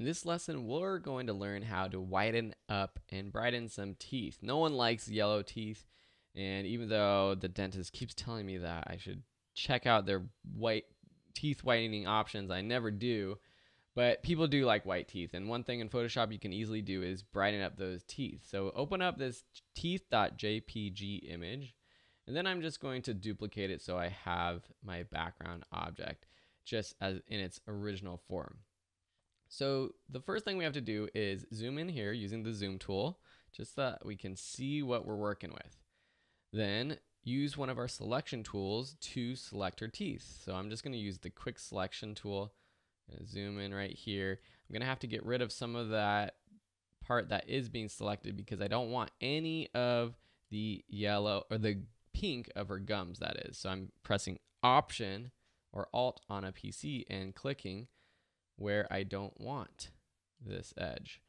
In this lesson, we're going to learn how to whiten up and brighten some teeth. No one likes yellow teeth, and even though the dentist keeps telling me that I should check out their white teeth whitening options, I never do. But people do like white teeth, and one thing in Photoshop you can easily do is brighten up those teeth. So open up this teeth.jpg image, and then I'm just going to duplicate it so I have my background object just as in its original form. So the first thing we have to do is zoom in here using the zoom tool, just so that we can see what we're working with. Then use one of our selection tools to select our teeth. So I'm just going to use the quick selection tool. zoom in right here. I'm going to have to get rid of some of that part that is being selected because I don't want any of the yellow or the pink of her gums that is. So I'm pressing option or alt on a PC and clicking where I don't want this edge.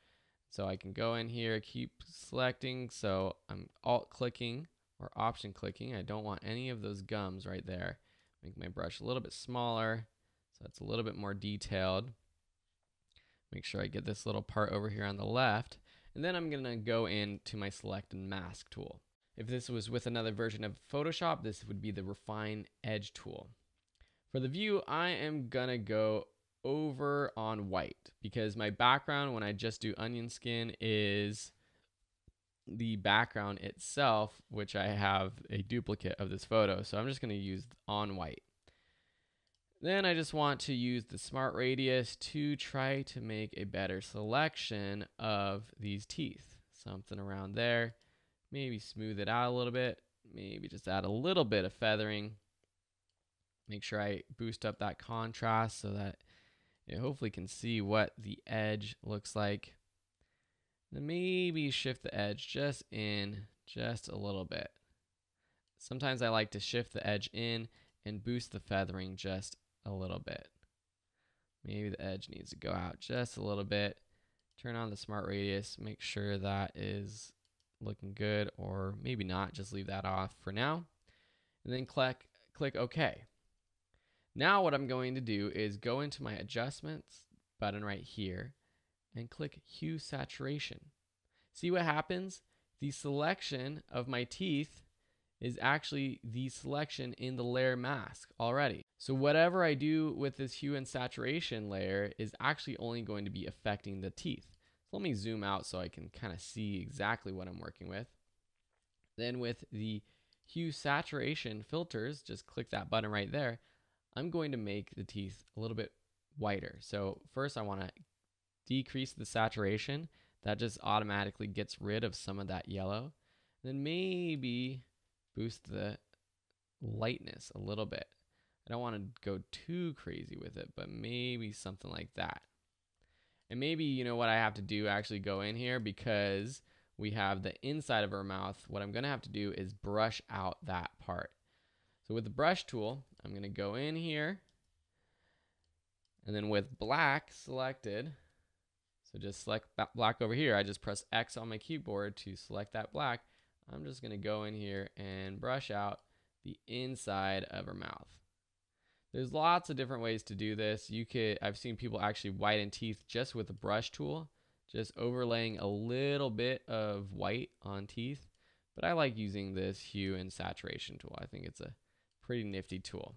So I can go in here, keep selecting. So I'm alt clicking or option clicking. I don't want any of those gums right there. Make my brush a little bit smaller so it's a little bit more detailed. Make sure I get this little part over here on the left. And then I'm going to go into my select and mask tool. If this was with another version of Photoshop, this would be the refine edge tool. For the view, I am going to go over on white because my background when I just do onion skin is the background itself, which I have a duplicate of this photo. So I'm just going to use on white. Then I just want to use the smart radius to try to make a better selection of these teeth. Something around there. Maybe smooth it out a little bit. Maybe just add a little bit of feathering. Make sure I boost up that contrast so that it hopefully can see what the edge looks like. Then maybe shift the edge just in just a little bit. Sometimes I like to shift the edge in and boost the feathering just a little bit. Maybe the edge needs to go out just a little bit. Turn on the smart radius, make sure that is looking good or maybe not, just leave that off for now. And then click click OK. Now what I'm going to do is go into my adjustments button right here and click hue saturation. See what happens? The selection of my teeth is actually the selection in the layer mask already. So whatever I do with this hue and saturation layer is actually only going to be affecting the teeth. So let me zoom out so I can kind of see exactly what I'm working with. Then with the hue saturation filters, just click that button right there. I'm going to make the teeth a little bit whiter. So first I want to decrease the saturation. That just automatically gets rid of some of that yellow. Then maybe boost the lightness a little bit. I don't want to go too crazy with it, but maybe something like that. And maybe, you know what I have to do actually go in here because we have the inside of her mouth. What I'm going to have to do is brush out that part. So with the brush tool, I'm going to go in here and then with black selected, so just select black over here. I just press X on my keyboard to select that black. I'm just going to go in here and brush out the inside of her mouth. There's lots of different ways to do this. You could I've seen people actually whiten teeth just with a brush tool, just overlaying a little bit of white on teeth. But I like using this hue and saturation tool. I think it's a pretty nifty tool.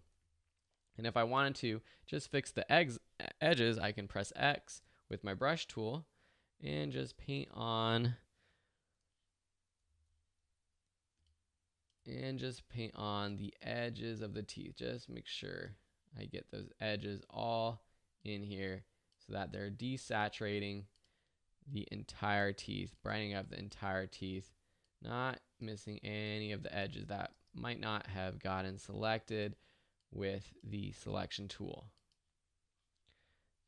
And if I wanted to just fix the eggs, edges, I can press X with my brush tool and just paint on and just paint on the edges of the teeth. Just make sure I get those edges all in here so that they're desaturating the entire teeth, brightening up the entire teeth, not missing any of the edges that might not have gotten selected with the selection tool.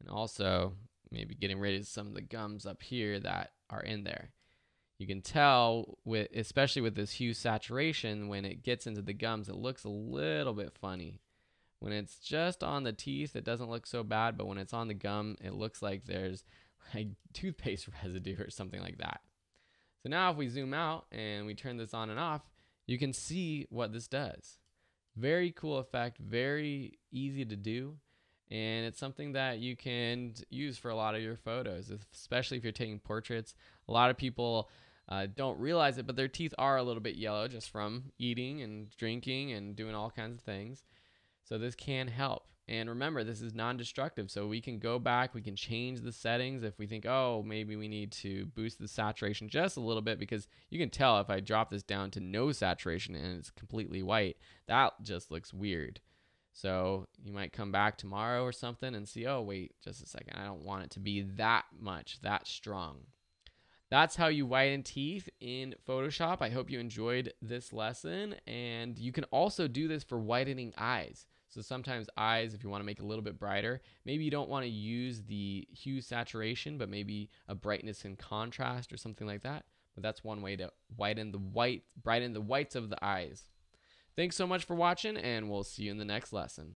And also maybe getting rid of some of the gums up here that are in there. You can tell with especially with this hue saturation when it gets into the gums it looks a little bit funny. When it's just on the teeth it doesn't look so bad but when it's on the gum it looks like there's like toothpaste residue or something like that. So now if we zoom out and we turn this on and off you can see what this does. Very cool effect, very easy to do. and it's something that you can use for a lot of your photos, especially if you're taking portraits. A lot of people uh, don't realize it, but their teeth are a little bit yellow just from eating and drinking and doing all kinds of things. So this can help. And remember, this is non destructive. So we can go back, we can change the settings if we think, oh, maybe we need to boost the saturation just a little bit because you can tell if I drop this down to no saturation and it's completely white, that just looks weird. So you might come back tomorrow or something and see, oh, wait, just a second. I don't want it to be that much, that strong. That's how you whiten teeth in Photoshop. I hope you enjoyed this lesson. And you can also do this for whitening eyes. So sometimes eyes, if you want to make a little bit brighter, maybe you don't want to use the hue saturation, but maybe a brightness and contrast or something like that. But that's one way to whiten the white, brighten the whites of the eyes. Thanks so much for watching, and we'll see you in the next lesson.